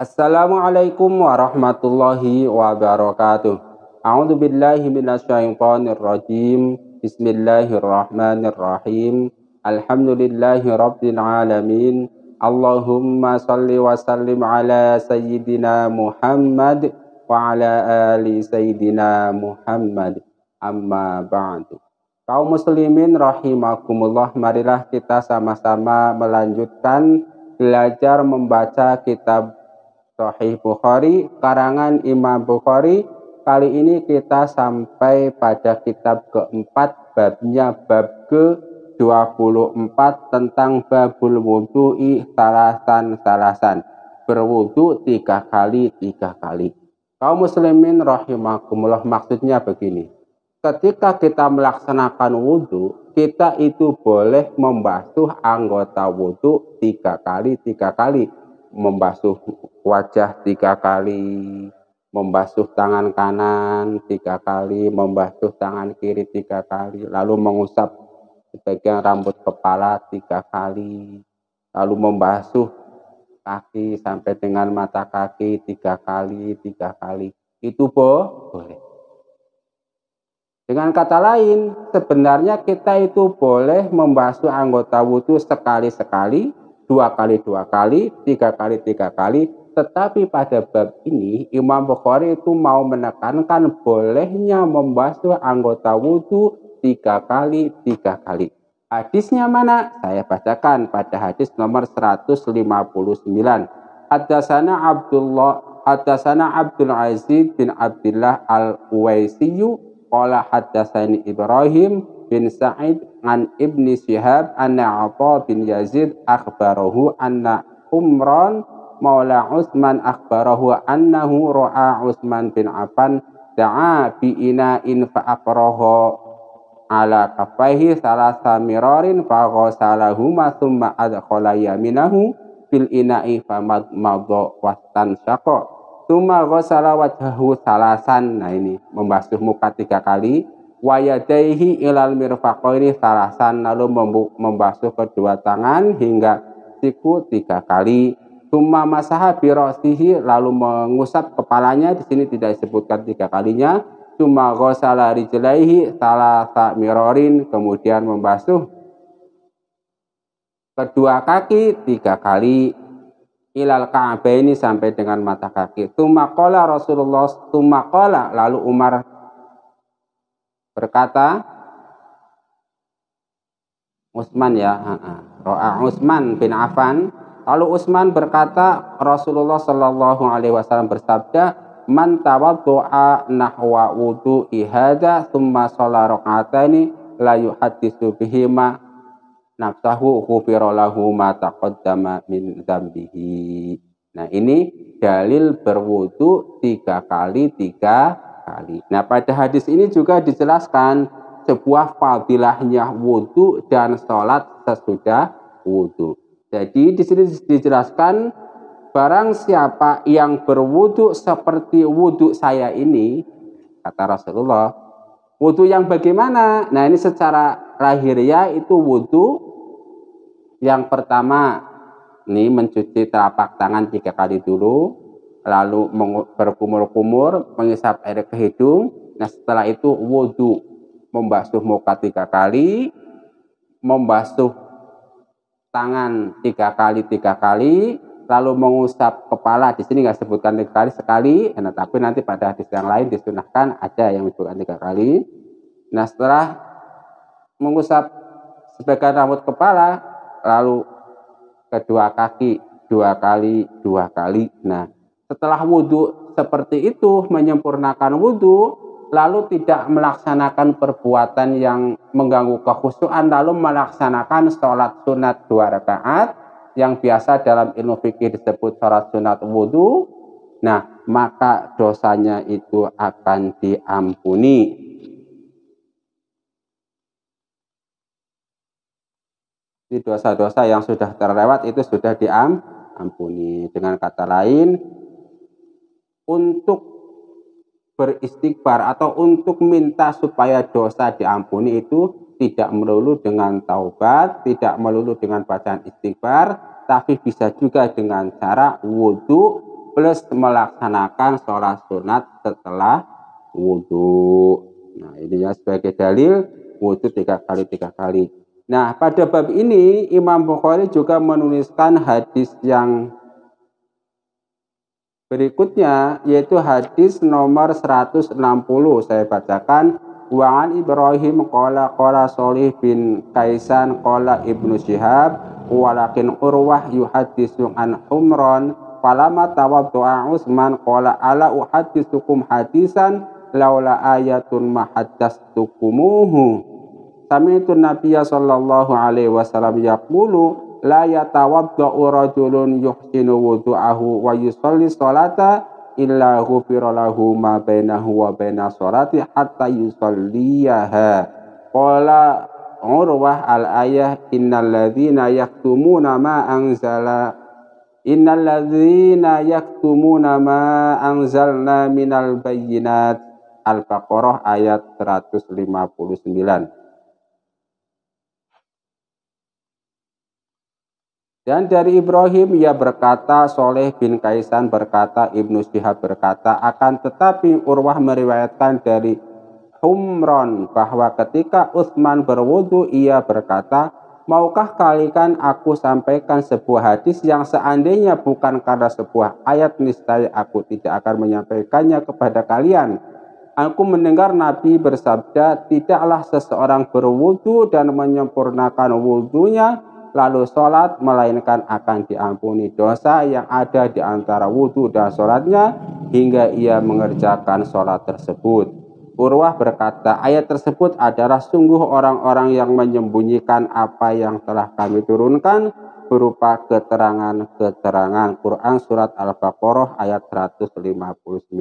Assalamualaikum warahmatullahi wabarakatuh. A'udzu billahi minasyaitonir rajim. Bismillahirrahmanirrahim. Alhamdulillahi rabbil alamin. Allahumma salli wa sallim ala sayyidina Muhammad wa ala ali sayyidina Muhammad. Amma ba'du. Kaum muslimin rahimakumullah, marilah kita sama-sama melanjutkan belajar membaca kitab Sahih Bukhari, karangan Imam Bukhari. Kali ini kita sampai pada kitab keempat, babnya bab ke-24 tentang babul wudhu'i salasan-salasan. Berwudhu tiga kali, tiga kali. Kaum muslimin rahimakumullah maksudnya begini ketika kita melaksanakan wudhu, kita itu boleh membasuh anggota wudhu tiga kali, tiga kali. Membasuh wajah tiga kali, membasuh tangan kanan tiga kali, membasuh tangan kiri tiga kali, lalu mengusap sebagian rambut kepala tiga kali, lalu membasuh kaki sampai dengan mata kaki tiga kali, tiga kali. Itu boleh. Dengan kata lain, sebenarnya kita itu boleh membasuh anggota wudhu sekali-sekali, dua kali dua kali, tiga kali tiga kali. Tetapi pada bab ini, Imam Bukhari itu mau menekankan bolehnya membasuh anggota wudhu tiga kali tiga kali. Hadisnya mana? Saya bacakan pada hadis nomor 159. Hadasana Abdullah Hadasana Abdul Aziz bin Abdullah Al-Uwaisiyu Qala haddatsani Ibrahim bin Sa'id an Ibni Syihab anna Atha bin Yazid akhbarahu anna Umran Maula Utsman akhbarahu annahu ra'a Utsman bin Affan da'a bi ina'in fa aqraha ala kafaihi salasa mirarin fa ghasalahuma thumma adkhala yaminahu fil ina'i fa madmadha wastan syaqa Tuma ghasala wajhahu salasan. Nah ini membasuh muka tiga kali. Wayadaihi ilal mirfaqaini salasan. Lalu membasuh kedua tangan hingga siku tiga kali. Tuma masaha birosihi lalu mengusap kepalanya. Di sini tidak disebutkan tiga kalinya. Tuma ghasala rijlaihi salasa mirorin. Kemudian membasuh kedua kaki tiga kali ilal ini sampai dengan mata kaki. Tumakola Rasulullah tumakola lalu Umar berkata Utsman ya, Ro'a Utsman bin Affan. Lalu Utsman berkata Rasulullah Shallallahu alaihi wasallam bersabda, "Man tawaddu'a nahwa wudu ihada thumma shalla raka'ataini la yuhaddisu bihima nafsahu ghufira lahu ma taqaddama min dzambihi. Nah, ini dalil berwudu tiga kali tiga kali. Nah, pada hadis ini juga dijelaskan sebuah fadilahnya wudu dan sholat sesudah wudu. Jadi di sini dijelaskan barang siapa yang berwudu seperti wudu saya ini, kata Rasulullah, wudu yang bagaimana? Nah ini secara lahiriah itu wudu yang pertama, ini mencuci telapak tangan tiga kali dulu, lalu berkumur-kumur, mengisap air ke hidung. Nah setelah itu wudhu, membasuh muka tiga kali, membasuh tangan tiga kali tiga kali, lalu mengusap kepala. Di sini nggak sebutkan tiga kali sekali, nah, tapi nanti pada hadis yang lain disunahkan ada yang disebutkan tiga kali. Nah setelah mengusap sebagian rambut kepala, lalu kedua kaki dua kali dua kali. Nah, setelah wudhu seperti itu menyempurnakan wudhu, lalu tidak melaksanakan perbuatan yang mengganggu kekhusyuan, lalu melaksanakan sholat sunat dua rakaat yang biasa dalam ilmu fikih disebut sholat sunat wudhu. Nah, maka dosanya itu akan diampuni. Jadi dosa-dosa yang sudah terlewat itu sudah diampuni. Dengan kata lain, untuk beristighfar atau untuk minta supaya dosa diampuni itu tidak melulu dengan taubat, tidak melulu dengan bacaan istighfar, tapi bisa juga dengan cara wudhu plus melaksanakan sholat sunat setelah wudhu. Nah ini ya sebagai dalil wudhu tiga kali tiga kali. Nah pada bab ini Imam Bukhari juga menuliskan hadis yang berikutnya yaitu hadis nomor 160 saya bacakan. Wa an Ibrahim qala qala Salih bin Kaisan qala Ibnu Syihab walakin Urwah yuhaddisu an Umran falama tawaddu'a Utsman qala ala uhadditsukum hadisan laula ayatun mahaddastukumuhu Sami'tu Nabiya sallallahu alaihi wasallam yaqulu la yatawadda'u rajulun yuhsinu wudu'ahu wa yusalli salata illa ghufira lahu ma bainahu wa baina salati hatta yusalliyaha. Qala Urwah al-ayah innal ladzina yaktumuna ma anzala innal ladzina yaktumuna ma anzalna minal bayyinat. Al-Baqarah ayat 159 Dan dari Ibrahim ia berkata, Soleh bin Kaisan berkata, Ibnu Syihab berkata, akan tetapi Urwah meriwayatkan dari Humron bahwa ketika Utsman berwudu ia berkata, Maukah kalikan aku sampaikan sebuah hadis yang seandainya bukan karena sebuah ayat niscaya aku tidak akan menyampaikannya kepada kalian. Aku mendengar Nabi bersabda, tidaklah seseorang berwudu dan menyempurnakan wudhunya lalu sholat melainkan akan diampuni dosa yang ada di antara wudhu dan sholatnya hingga ia mengerjakan sholat tersebut. Urwah berkata, ayat tersebut adalah sungguh orang-orang yang menyembunyikan apa yang telah kami turunkan berupa keterangan-keterangan Quran Surat Al-Baqarah ayat 159.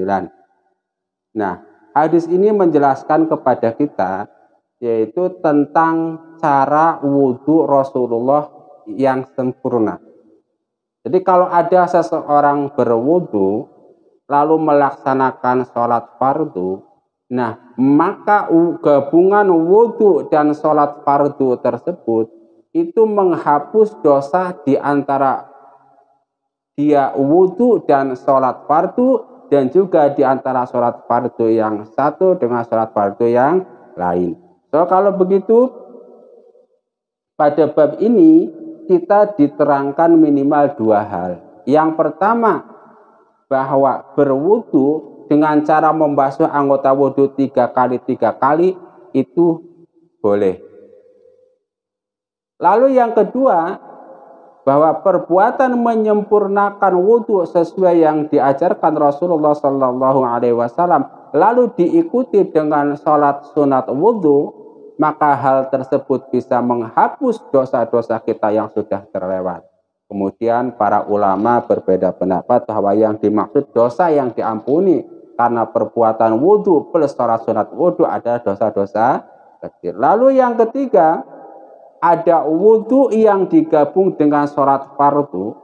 Nah, hadis ini menjelaskan kepada kita yaitu tentang cara wudhu Rasulullah yang sempurna. Jadi kalau ada seseorang berwudhu lalu melaksanakan sholat fardu, nah maka gabungan wudhu dan sholat fardu tersebut itu menghapus dosa di antara dia wudhu dan sholat fardu dan juga di antara sholat fardu yang satu dengan sholat fardu yang lain. So kalau begitu pada bab ini kita diterangkan minimal dua hal. Yang pertama bahwa berwudu dengan cara membasuh anggota wudhu tiga kali tiga kali itu boleh. Lalu yang kedua bahwa perbuatan menyempurnakan wudhu sesuai yang diajarkan Rasulullah Sallallahu Alaihi Wasallam lalu diikuti dengan sholat sunat wudhu maka hal tersebut bisa menghapus dosa-dosa kita yang sudah terlewat. Kemudian para ulama berbeda pendapat bahwa yang dimaksud dosa yang diampuni karena perbuatan wudhu plus sholat sunat wudhu adalah dosa-dosa kecil. Lalu yang ketiga, ada wudhu yang digabung dengan sholat fardu.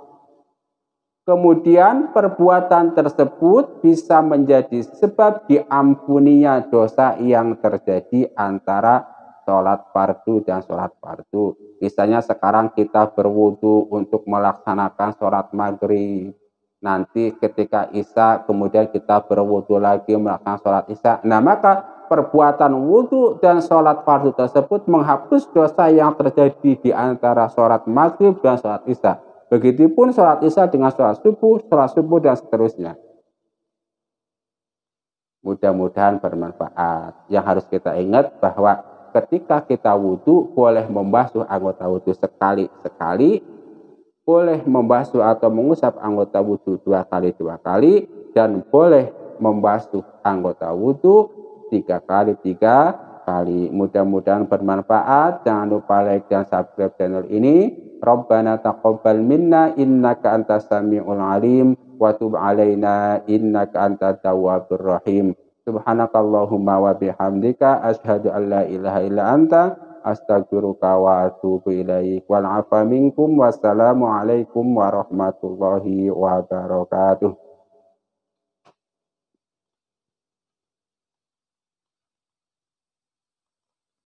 Kemudian perbuatan tersebut bisa menjadi sebab diampuninya dosa yang terjadi antara sholat fardu dan sholat fardu. Misalnya sekarang kita berwudu untuk melaksanakan sholat maghrib. Nanti ketika isya kemudian kita berwudu lagi melaksanakan sholat isya. Nah maka perbuatan wudu dan sholat fardu tersebut menghapus dosa yang terjadi di antara sholat maghrib dan sholat isya. Begitupun sholat isya dengan sholat subuh, sholat subuh dan seterusnya. Mudah-mudahan bermanfaat. Yang harus kita ingat bahwa ketika kita wudhu boleh membasuh anggota wudhu sekali-sekali, boleh membasuh atau mengusap anggota wudhu dua kali dua kali, dan boleh membasuh anggota wudhu tiga kali tiga kali. Mudah-mudahan bermanfaat. Jangan lupa like dan subscribe channel ini. Rabbana taqabbal minna innaka antas samiul alim wa tub alaina innaka antat tawwabur rahim. Subhanakallahumma wa bihamdika asyhadu an la ilaha illa anta astaghfiruka wa atubu ilaik. Wal afa minkum wassalamu alaikum warahmatullahi wabarakatuh.